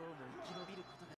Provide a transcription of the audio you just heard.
今日も生き延びる